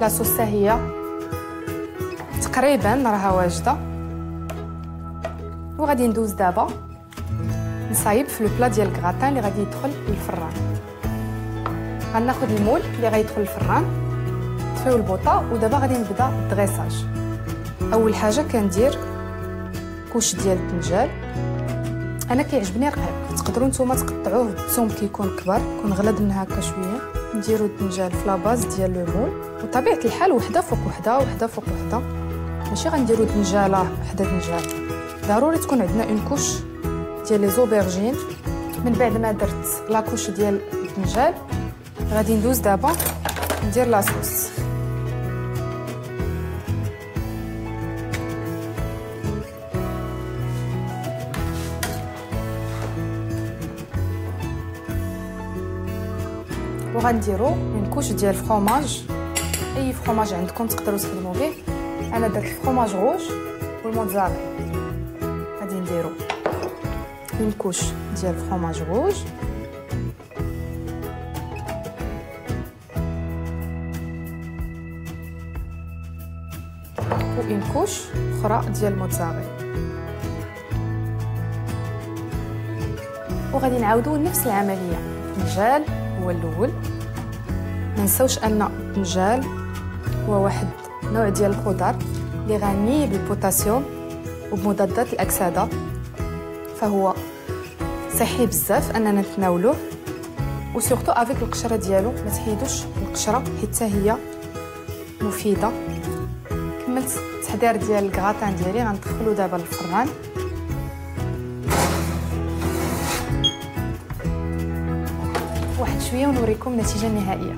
لاصوص هي تقريبا راها واجدة. وغادي ندوز دابا. نصايب في لو بلا ديال الكغاتان اللي غادي يدخل للفران. غناخذ المول اللي غيدخل للفران نطفيو البوطة ودابا غادي نبدا الدغيساج. أول حاجة كندير كوش ديال الدنجال أنا كيعجبني رقيق تقدروا نتوما تقطعوه بالثوم كيكون كبر يكون غلظ من هكا شوية. نديرو الدنجال في la base ديال le moule. وطبيعة الحال وحدة فوق وحدة وحدة فوق وحدة. ماشي غنديرو دنجاله وحدة دنجال ضروري تكون عندنا une couche ديال les aubergines من بعد ما درت la couche ديال الدنجال غادي ندوز دابا ندير la sauce وغنديرو une couche ديال ال fromage اي fromage عندكم تقدروا تخدموا به أنا درت ال fromage rouge والموتزاريلا غادي نديرو une couche ديال ال fromage rouge و une couche أخرى ديال الموتزاريلا وغادي نعاودو نفس العملية الدنجال هو الأول. ما نساوش أن الدنجال هو واحد نوع ديال الخضر اللي غني بالبوتاسيوم وبمضادات الأكسدة. فهو صحي بزاف أننا نتناولوه و surtout avec القشرة ديالو. ما تحيدوش القشرة حتى هي مفيدة. كملت التحضير ديال الكغاتان ديالي غندخلو دابا للفران. شوية ونوريكم النتيجة النهائية.